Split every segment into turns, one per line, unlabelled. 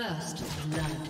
First blood.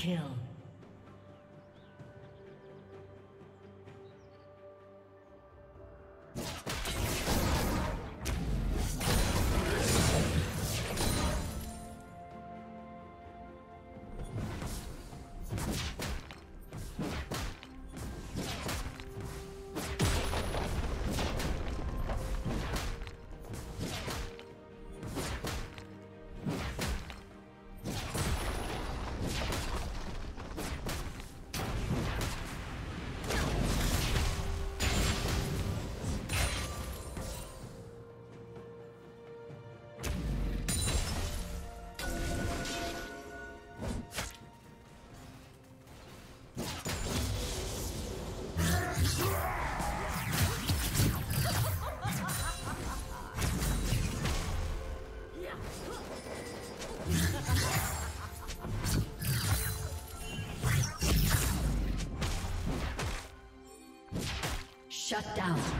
Kill. Shut down.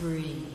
Killing